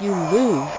You lose.